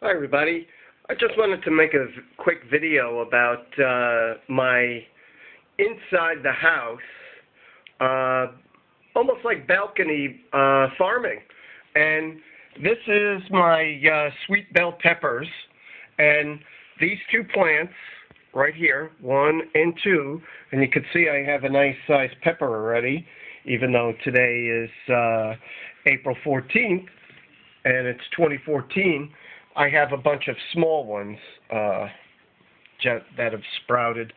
Hi everybody. I just wanted to make a quick video about uh, my inside the house, uh, almost like balcony uh, farming. And this is my uh, sweet bell peppers. And these two plants right here, one and two, and you can see I have a nice sized pepper already, even though today is uh, April 14th and it's 2014. I have a bunch of small ones uh, that have sprouted.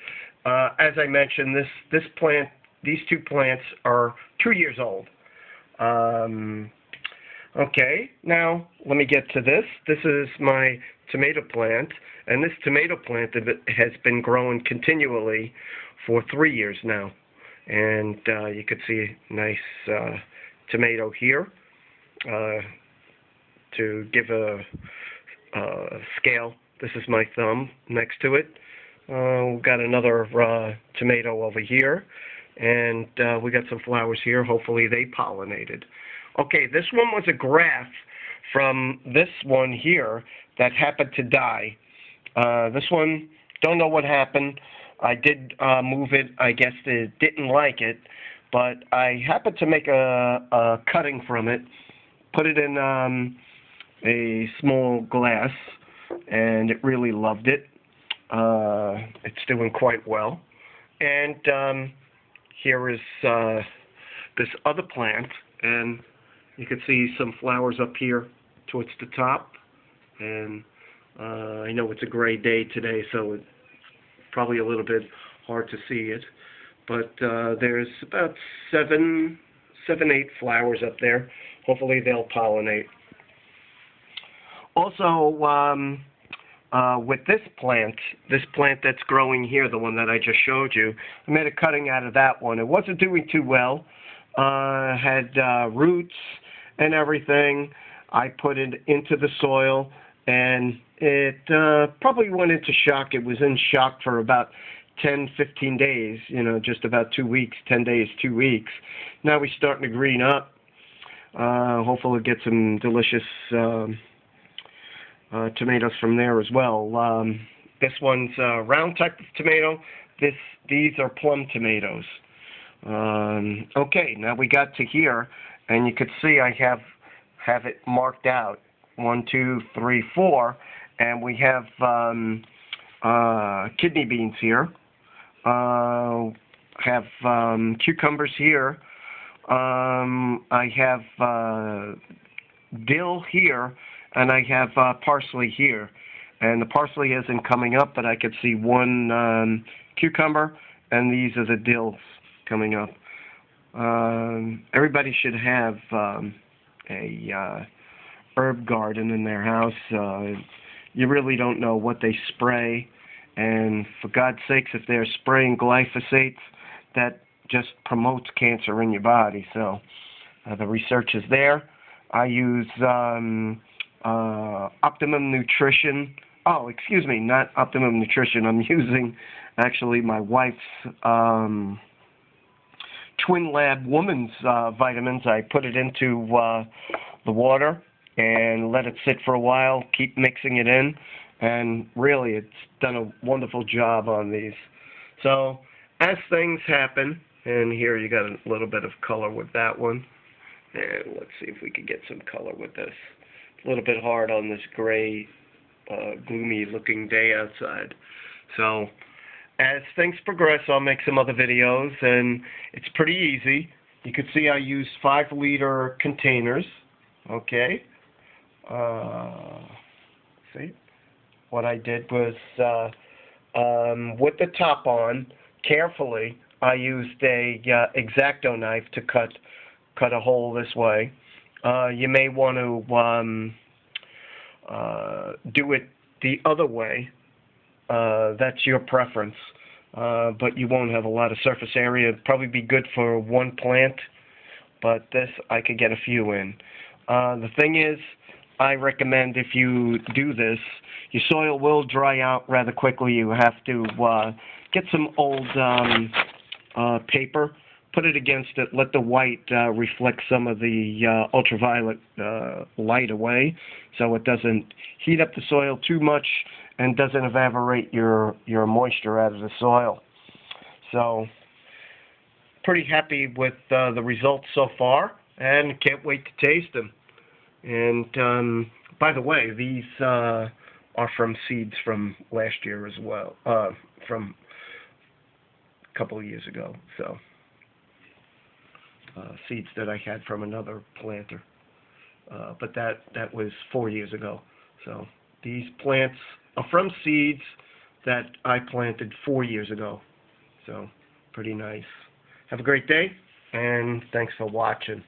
Uh, as I mentioned, this this plant, these two plants are two years old. Um, okay, now let me get to this. This is my tomato plant, and this tomato plant has been growing continually for three years now. And uh, you can see a nice uh, tomato here. Uh, to give a uh, scale. This is my thumb next to it. Uh, we've got another uh, tomato over here, and uh, we got some flowers here. Hopefully they pollinated. Okay, this one was a graft from this one here that happened to die. Uh, this one, don't know what happened. I did uh, move it. I guess it didn't like it, but I happened to make a, a cutting from it, put it in um, a small glass, and it really loved it. Uh, it's doing quite well. And um, here is uh, this other plant, and you can see some flowers up here towards the top. And uh, I know it's a gray day today, so it's probably a little bit hard to see it. But uh, there's about seven, seven, eight flowers up there. Hopefully they'll pollinate. Also, um, uh, with this plant, this plant that's growing here, the one that I just showed you, I made a cutting out of that one. It wasn't doing too well. Uh, had uh, roots and everything. I put it into the soil, and it uh, probably went into shock. It was in shock for about 10, 15 days, you know, just about two weeks, 10 days, two weeks. Now we're starting to green up. Uh, hopefully get some delicious um, uh, tomatoes from there as well. Um, this one's a round type of tomato. This these are plum tomatoes. Um, okay, now we got to here, and you could see I have have it marked out. One, two, three, four, and we have um, uh, kidney beans here. Uh, have um, cucumbers here. Um, I have uh, dill here and I have uh, parsley here. And the parsley isn't coming up, but I could see one um, cucumber, and these are the dills coming up. Um, everybody should have um, a uh, herb garden in their house. Uh, you really don't know what they spray, and for God's sakes, if they're spraying glyphosate, that just promotes cancer in your body. So uh, the research is there. I use um, uh, Optimum Nutrition. Oh, excuse me, not Optimum Nutrition. I'm using actually my wife's um, Twinlab Woman's uh, vitamins. I put it into uh, the water and let it sit for a while, keep mixing it in, and really it's done a wonderful job on these. So as things happen, and here you got a little bit of color with that one. And let's see if we can get some color with this a little bit hard on this gray, uh, gloomy looking day outside. So as things progress, I'll make some other videos, and it's pretty easy. You can see I use 5 liter containers, okay? Uh, see? What I did was, uh, um, with the top on, carefully, I used a uh, X-Acto knife to cut cut a hole this way. Uh, you may want to um, uh, do it the other way. Uh, that's your preference, uh, but you won't have a lot of surface area. It'd probably be good for one plant, but this I could get a few in. Uh, the thing is, I recommend if you do this, your soil will dry out rather quickly. You have to get some old um, paper put it against it, let the white uh, reflect some of the uh, ultraviolet uh, light away, so it doesn't heat up the soil too much and doesn't evaporate your your moisture out of the soil. So, pretty happy with uh, the results so far, and can't wait to taste them. And um, by the way, these uh, are from seeds from last year as well, uh, from a couple of years ago. So, seeds that I had from another planter, uh, but that that was four years ago. So these plants are from seeds that I planted four years ago. So pretty nice. Have a great day, and thanks for watching.